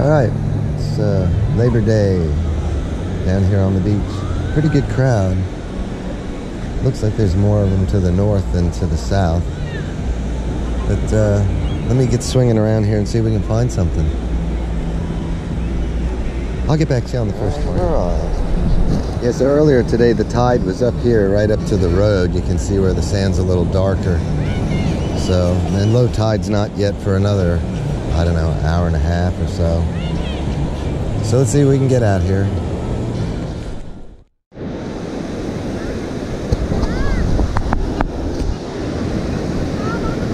All right, it's uh, Labor Day down here on the beach. Pretty good crowd. Looks like there's more of them to the north than to the south. But uh, let me get swinging around here and see if we can find something. I'll get back to you on the first one. Yes, so earlier today the tide was up here, right up to the road. You can see where the sand's a little darker. So, and low tide's not yet for another, I don't know, an hour and a half or so. So let's see if we can get out here.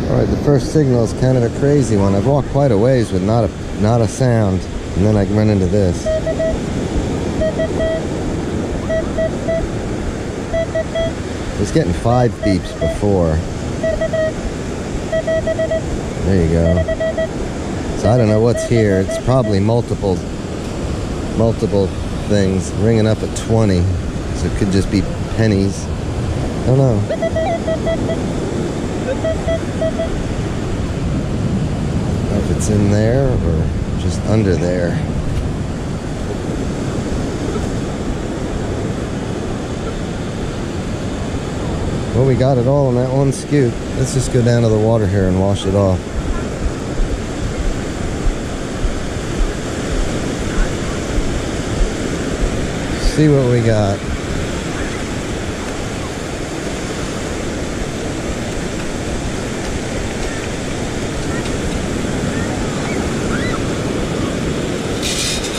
All right, the first signal is kind of a crazy one. I've walked quite a ways with not a not a sound, and then I run into this. I was getting five beeps before. There you go. So I don't know what's here. It's probably multiple, multiple things ringing up at 20. So it could just be pennies. I don't know. if it's in there or just under there. Well, we got it all in that one scoop. Let's just go down to the water here and wash it off. See what we got.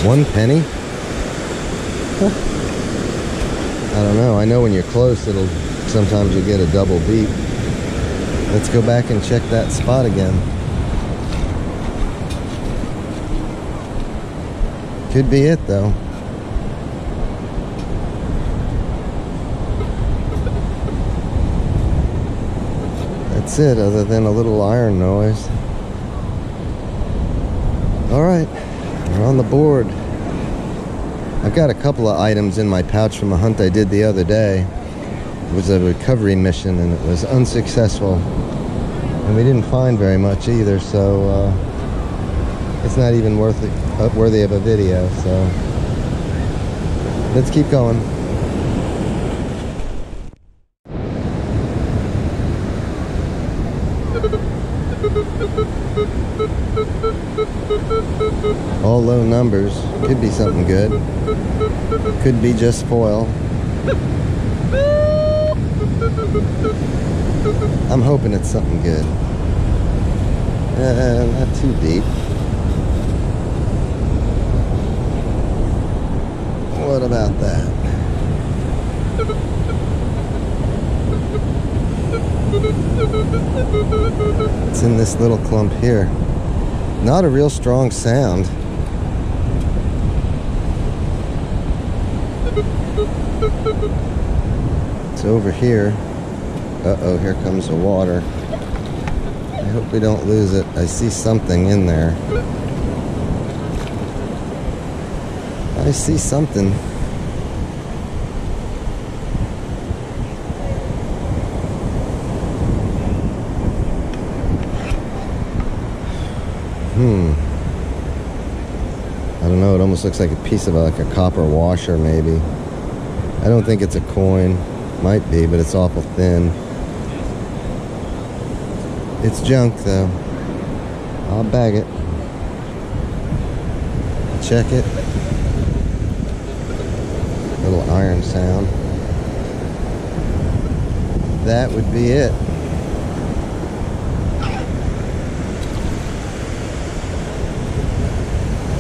One penny? I don't know. I know when you're close, it'll sometimes you get a double beep. Let's go back and check that spot again. Could be it though. That's it, other than a little iron noise. All right, we're on the board. I've got a couple of items in my pouch from a hunt I did the other day. It was a recovery mission and it was unsuccessful. And we didn't find very much either, so uh, it's not even worth it, uh, worthy of a video. So let's keep going. All low numbers. Could be something good. Could be just foil. I'm hoping it's something good. Uh, not too deep. What about that? It's in this little clump here. Not a real strong sound. It's over here. Uh-oh, here comes the water. I hope we don't lose it. I see something in there. I see something. Hmm. I don't know, it almost looks like a piece of like a copper washer maybe. I don't think it's a coin. Might be, but it's awful thin. It's junk though. I'll bag it. Check it. Little iron sound. That would be it.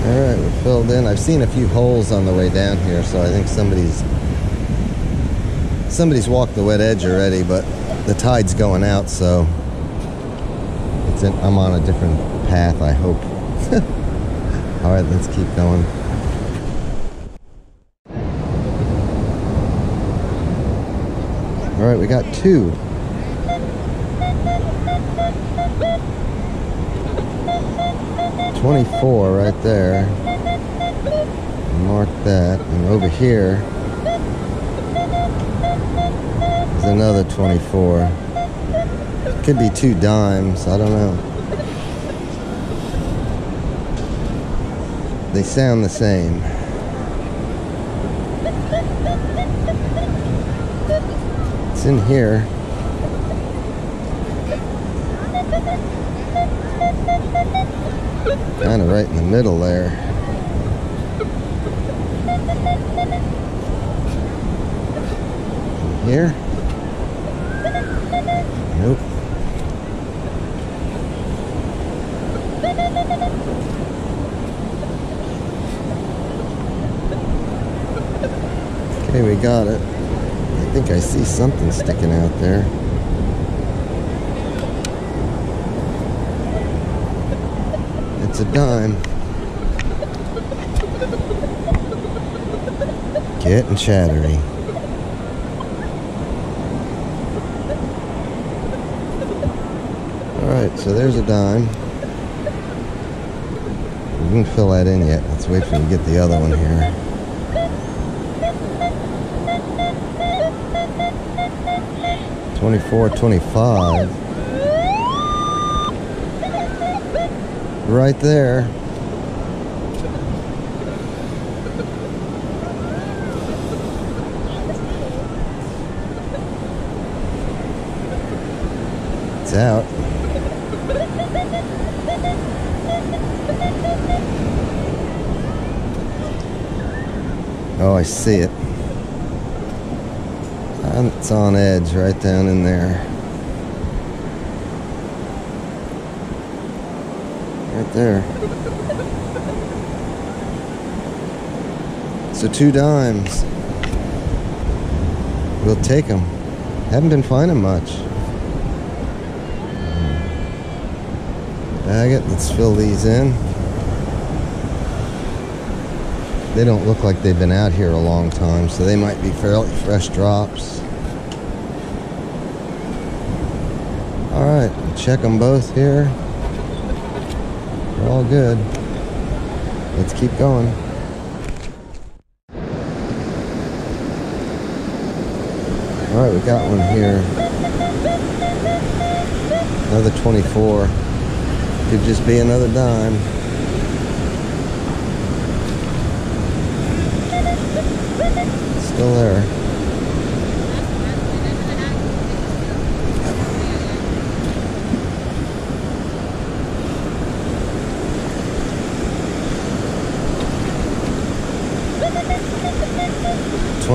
Alright, we're filled in. I've seen a few holes on the way down here, so I think somebody's somebody's walked the wet edge already, but the tide's going out, so it's in, I'm on a different path, I hope. Alright, let's keep going. Alright, we got two. Twenty-four right there. Mark that. And over here another 24. Could be two dimes. I don't know. they sound the same. It's in here. Kind of right in the middle there. Here? Nope. Okay, we got it. I think I see something sticking out there. It's a dime. Getting chattery. Alright, so there's a dime. We didn't fill that in yet. Let's wait for to get the other one here. Twenty-four, twenty-five. Right there. It's out. Oh, I see it. And it's on edge right down in there. Right there. So two dimes. We'll take them. Haven't been finding much. Bag it. Let's fill these in. They don't look like they've been out here a long time, so they might be fairly fresh drops. All right, check them both here. They're all good. Let's keep going. All right, we got one here. Another 24. Could just be another dime. Still there.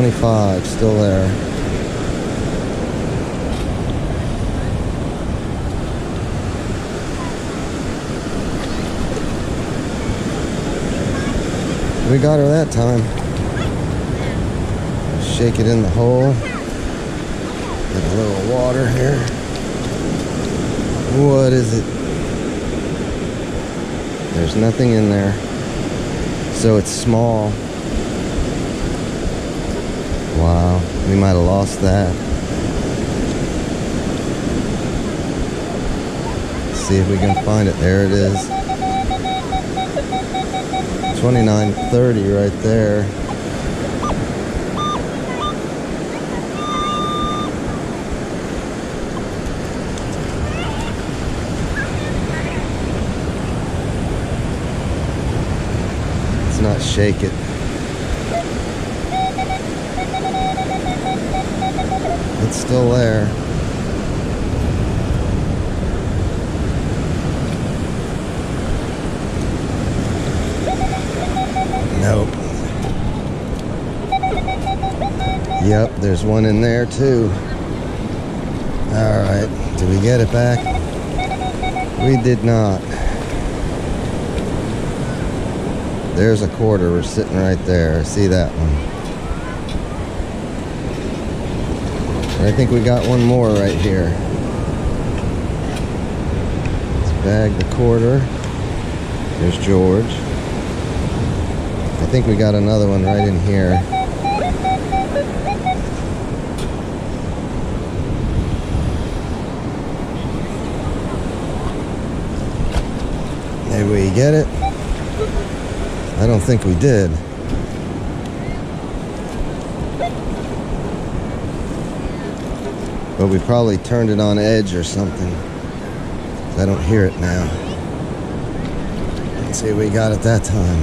Twenty-five, still there. We got her that time. Shake it in the hole. Get a little water here. What is it? There's nothing in there. So it's small. We might have lost that. see if we can find it. There it is. 2930 right there. Let's not shake it. It's still there. Nope. Yep, there's one in there too. Alright, did we get it back? We did not. There's a quarter, we're sitting right there. I see that one. I think we got one more right here. Let's bag the quarter. There's George. I think we got another one right in here. Maybe we get it? I don't think we did. But we probably turned it on edge or something. I don't hear it now. Let's see what we got at that time.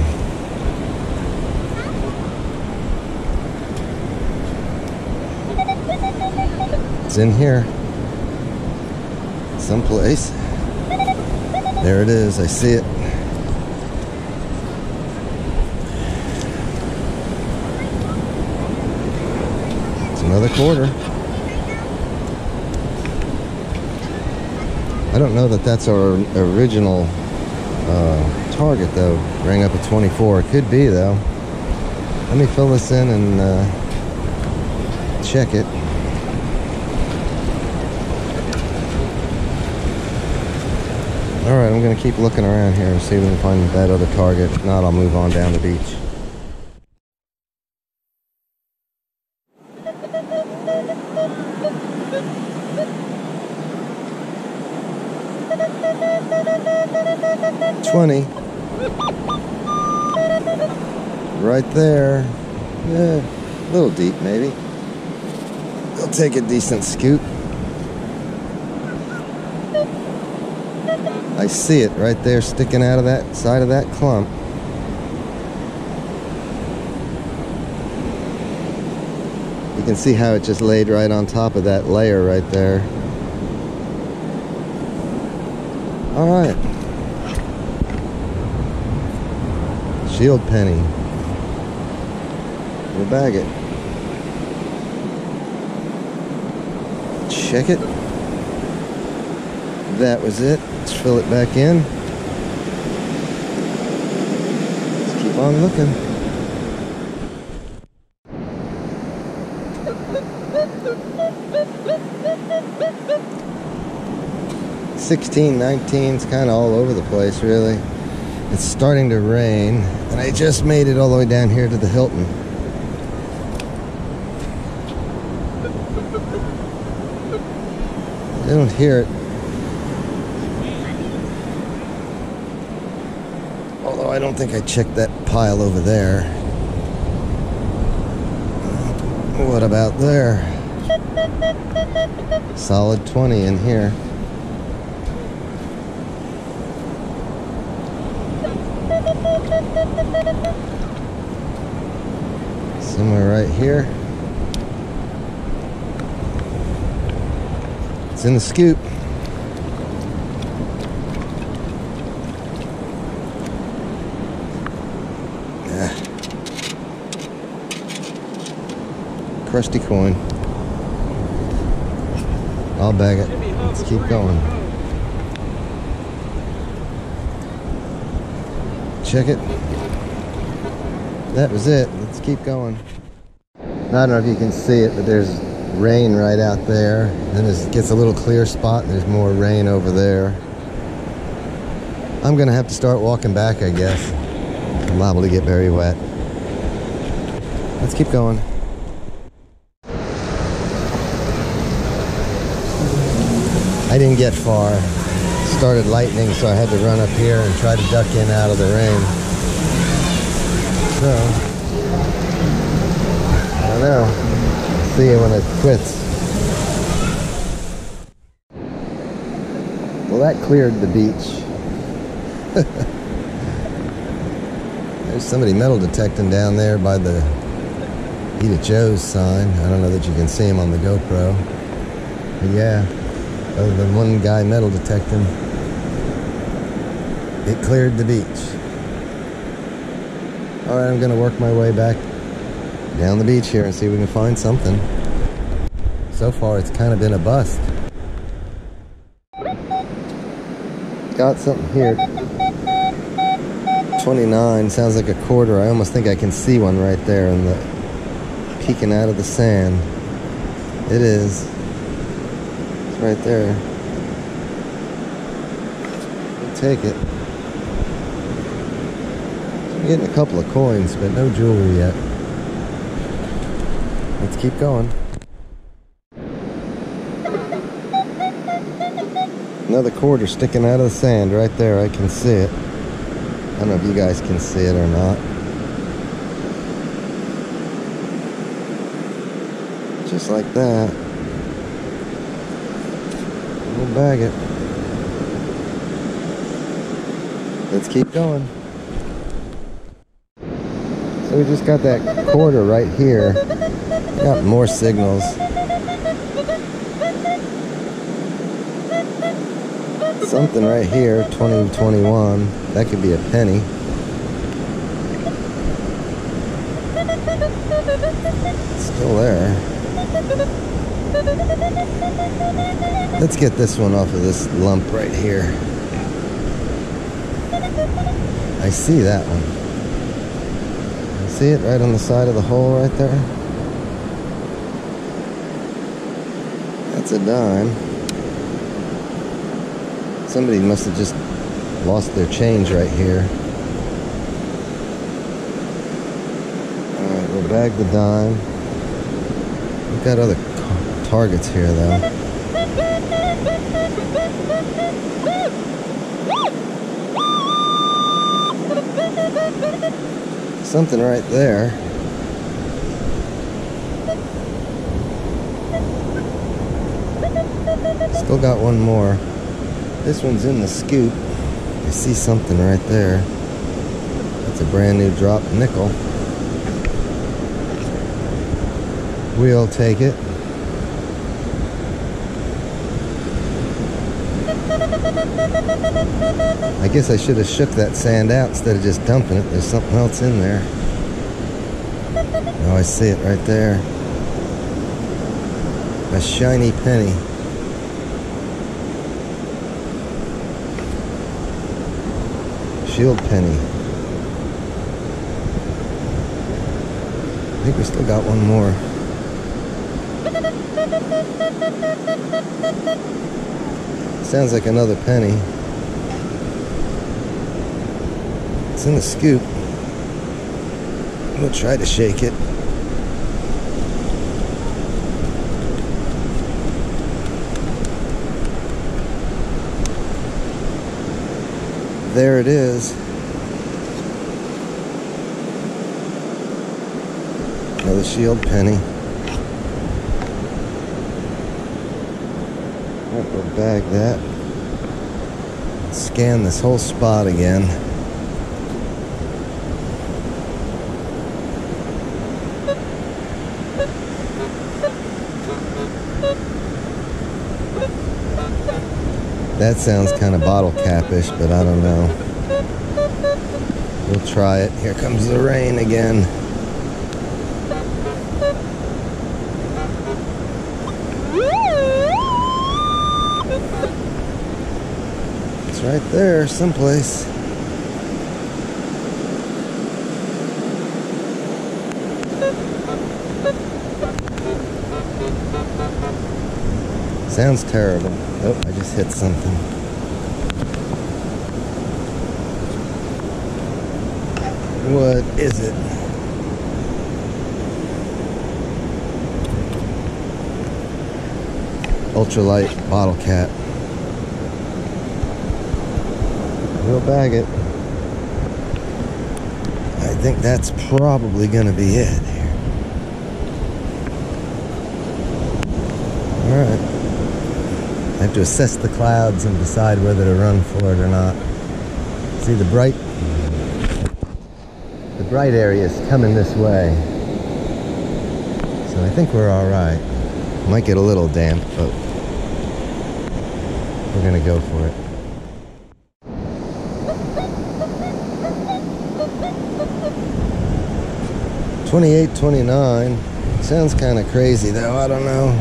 It's in here. Someplace. There it is. I see it. It's another quarter. I don't know that that's our original uh, target though. Ring up a 24. It could be though. Let me fill this in and uh, check it. All right, I'm gonna keep looking around here and see if we can find that other target. If not, I'll move on down the beach. Twenty. Right there. Yeah, a little deep maybe. I'll take a decent scoop. I see it right there sticking out of that side of that clump. You can see how it just laid right on top of that layer right there. All right. Shield penny. We'll bag it. Check it. That was it. Let's fill it back in. Let's keep on looking. Sixteen, nineteen, it's kind of all over the place, really. It's starting to rain, and I just made it all the way down here to the Hilton. I don't hear it. Although I don't think I checked that pile over there. What about there? Solid 20 in here. Somewhere right here. It's in the scoop. Yeah. Crusty coin. I'll bag it. Let's keep going. Check it. That was it. Let's keep going. I don't know if you can see it, but there's rain right out there. Then it gets a little clear spot, there's more rain over there. I'm gonna have to start walking back, I guess. I'm liable to get very wet. Let's keep going. I didn't get far. Started lightning, so I had to run up here and try to duck in out of the rain. So, I don't know. See when it quits. Well, that cleared the beach. There's somebody metal detecting down there by the Eat at Joe's sign. I don't know that you can see him on the GoPro. But yeah, other than one guy metal detecting, it cleared the beach. All right, I'm gonna work my way back down the beach here and see if we can find something. So far, it's kind of been a bust. Got something here. 29 sounds like a quarter. I almost think I can see one right there in the peeking out of the sand. It is. It's right there. We'll take it. Getting a couple of coins, but no jewelry yet. Let's keep going. Another quarter sticking out of the sand right there. I can see it. I don't know if you guys can see it or not. Just like that. We'll bag it. Let's keep going. So we just got that quarter right here. Got more signals. Something right here, 2021. That could be a penny. It's still there. Let's get this one off of this lump right here. I see that one. See it right on the side of the hole right there? That's a dime. Somebody must have just lost their change right here. Alright, we'll bag the dime. We've got other targets here though. Something right there. Still got one more. This one's in the scoop. I see something right there. That's a brand new drop nickel. We'll take it. I guess I should have shook that sand out instead of just dumping it. There's something else in there. Oh, I see it right there. A shiny penny. Shield penny. I think we still got one more. Sounds like another penny. It's in the scoop. We'll try to shake it. There it is. Another shield penny. We'll bag that. Scan this whole spot again. That sounds kind of bottle capish, but I don't know. We'll try it. Here comes the rain again. It's right there, someplace. Sounds terrible. Oh, I just hit something. What is it? Ultralight bottle cap. We'll bag it. I think that's probably going to be it here. All right. I have to assess the clouds and decide whether to run for it or not. See the bright the bright area is coming this way. So I think we're all right. Might get a little damp, but we're gonna go for it. Twenty-eight, twenty-nine. Sounds kind of crazy though. I don't know.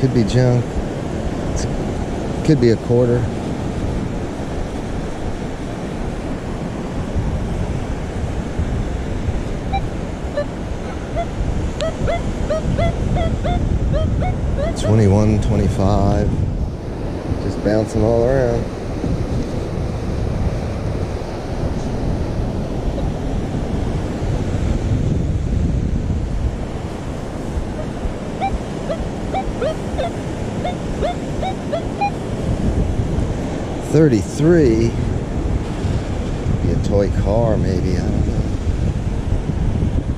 Could be junk. It's, could be a quarter. Twenty-one, twenty-five. Just bouncing all around. Thirty-three. Be a toy car, maybe. I don't know.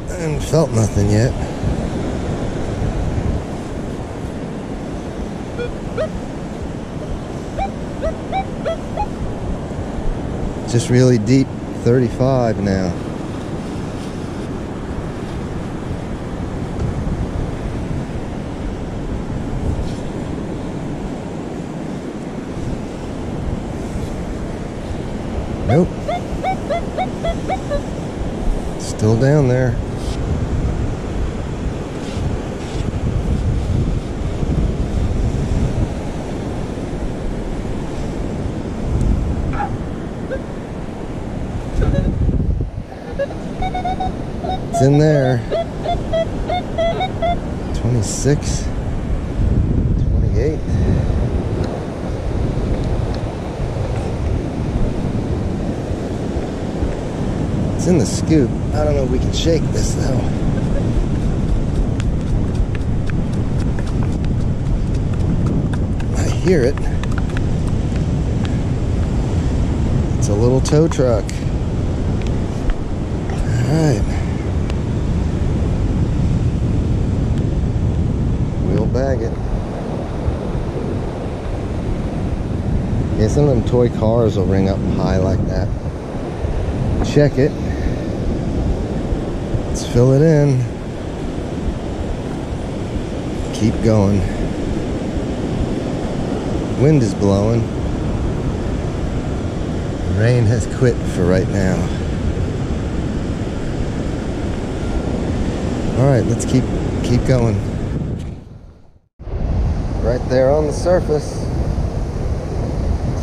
I haven't felt nothing yet. Just really deep 35 now. Nope. Still down there. It's in there. 26, 28. It's in the scoop. I don't know if we can shake this though. I hear it. It's a little tow truck. All right. We'll bag it. Yeah, some of them toy cars will ring up high like that. Check it. Fill it in. Keep going. Wind is blowing. Rain has quit for right now. All right, let's keep keep going. Right there on the surface.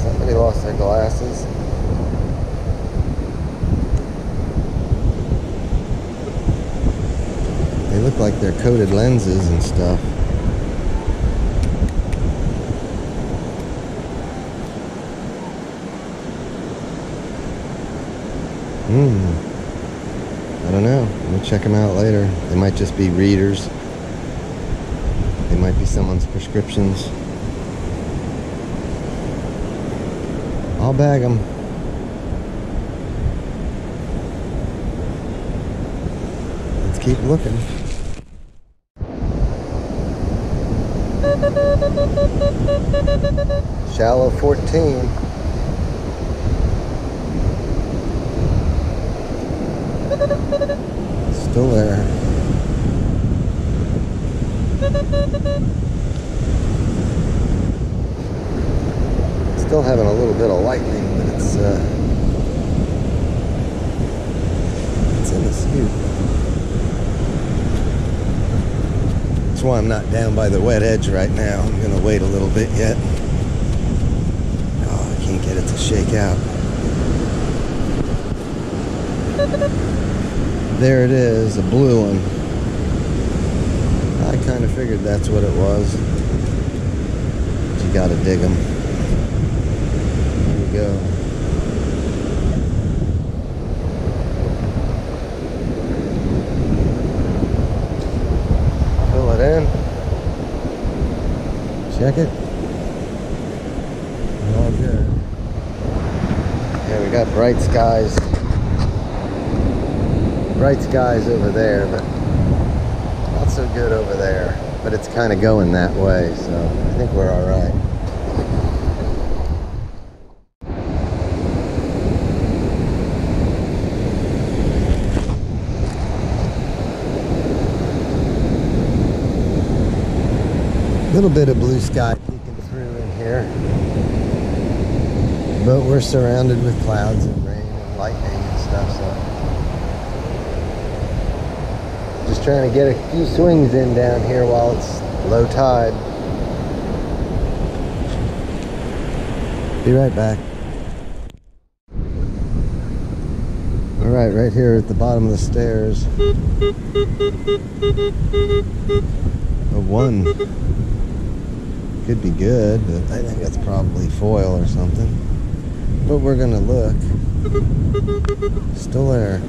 Somebody lost their glasses. They look like they're coated lenses and stuff. Hmm. I don't know. We'll check them out later. They might just be readers. They might be someone's prescriptions. I'll bag them. Let's keep looking. Shallow 14. Still there. Still having a little bit of lightning, but it's uh, it's in the scoop. That's why I'm not down by the wet edge right now. I'm gonna wait a little bit yet. Get it to shake out. There it is, a blue one. I kind of figured that's what it was. But you gotta dig them. There you go. Fill it in. Check it. All good. Yeah, we got bright skies bright skies over there, but not so good over there. But it's kind of going that way, so I think we're all right. little bit of blue sky peeking through in here. But we're surrounded with clouds and rain and lightning and stuff, so just trying to get a few swings in down here while it's low tide. Be right back. All right, right here at the bottom of the stairs. A one. Could be good, but I think that's probably foil or something. But we're gonna look. Still there.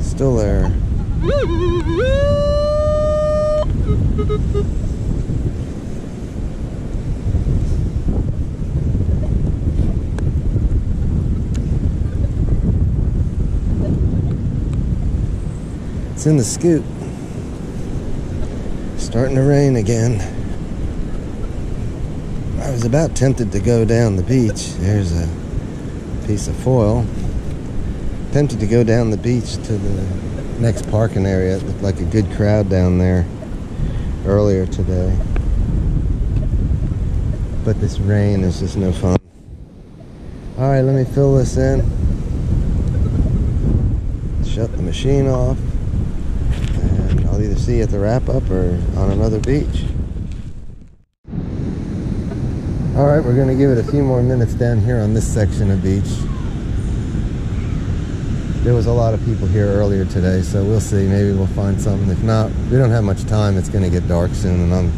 Still there. In the scoop. Starting to rain again. I was about tempted to go down the beach. There's a piece of foil. Tempted to go down the beach to the next parking area. It looked like a good crowd down there earlier today. But this rain is just no fun. All right, let me fill this in. Shut the machine off. See at the wrap up or on another beach. All right, we're gonna give it a few more minutes down here on this section of beach. There was a lot of people here earlier today, so we'll see. Maybe we'll find something. If not, we don't have much time. It's gonna get dark soon, and I'm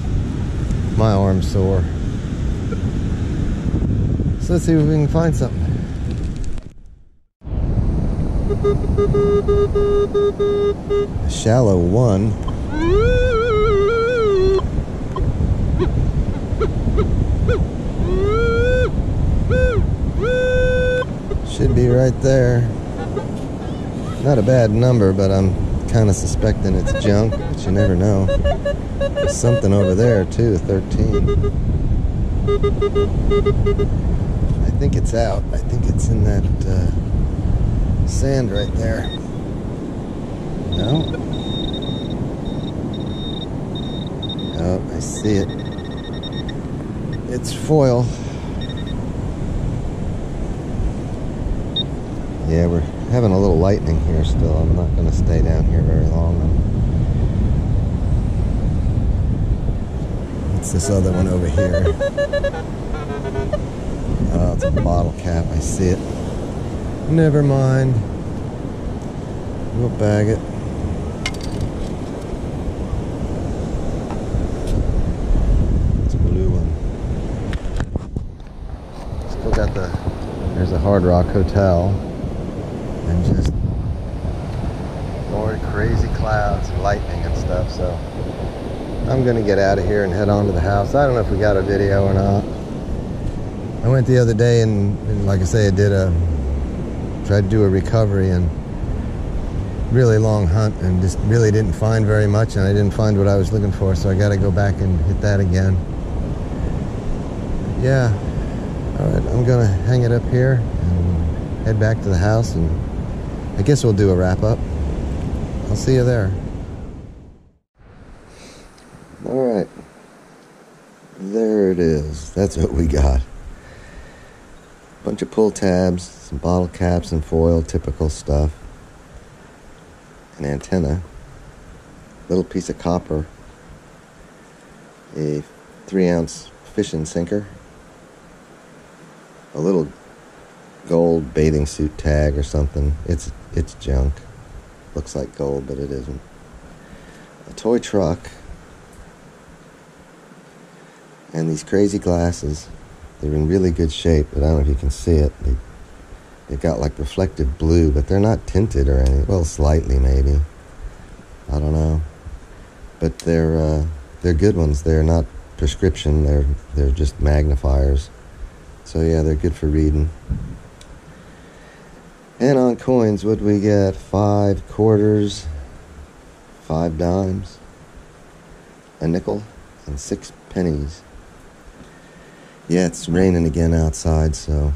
my arm's sore. So let's see if we can find something. Shallow one. Should be right there. Not a bad number, but I'm kind of suspecting it's junk, but you never know. There's something over there too, 13. I think it's out. I think it's in that uh, sand right there. No? Oh, I see it. It's foil. Yeah, we're having a little lightning here still. I'm not going to stay down here very long. It's this other one over here. Oh, it's a bottle cap. I see it. Never mind. We'll bag it. It's a blue one. Still got the, there's a Hard Rock Hotel. And just more crazy clouds and lightning and stuff, so I'm gonna get out of here and head on to the house. I don't know if we got a video or not. I went the other day and, and like I say, I did a, tried to do a recovery and really long hunt and just really didn't find very much and I didn't find what I was looking for so I got to go back and hit that again. Yeah. All right I'm gonna hang it up here and head back to the house and I guess we'll do a wrap up I'll see you there. All right. There it is. That's what we got bunch of pull tabs some bottle caps and foil typical stuff an antenna, little piece of copper, a three ounce fishing sinker, a little gold bathing suit tag or something. It's it's junk. Looks like gold, but it isn't. A toy truck. And these crazy glasses. They're in really good shape, but I don't know if you can see it. They They've got like reflective blue, but they're not tinted or anything. Well, slightly maybe. I don't know. But they're uh, they're good ones. They're not prescription. They're they're just magnifiers. So yeah, they're good for reading. And on coins, what we get? Five quarters, five dimes, a nickel, and six pennies. Yeah, it's raining again outside, so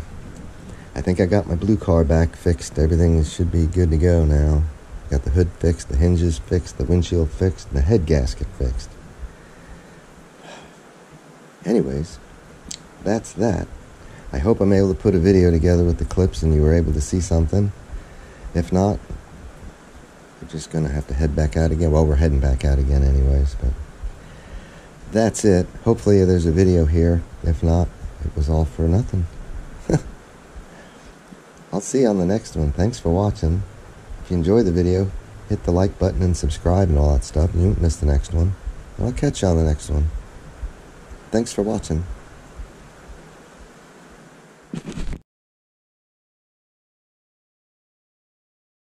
I think I got my blue car back fixed. Everything should be good to go now. Got the hood fixed, the hinges fixed, the windshield fixed, and the head gasket fixed. Anyways, that's that. I hope I'm able to put a video together with the clips and you were able to see something. If not, we're just going to have to head back out again. Well, we're heading back out again, anyways, but that's it. Hopefully there's a video here. If not, it was all for nothing. I'll see you on the next one. Thanks for watching. If you enjoyed the video, hit the like button and subscribe and all that stuff. You won't miss the next one. And I'll catch you on the next one. Thanks for watching.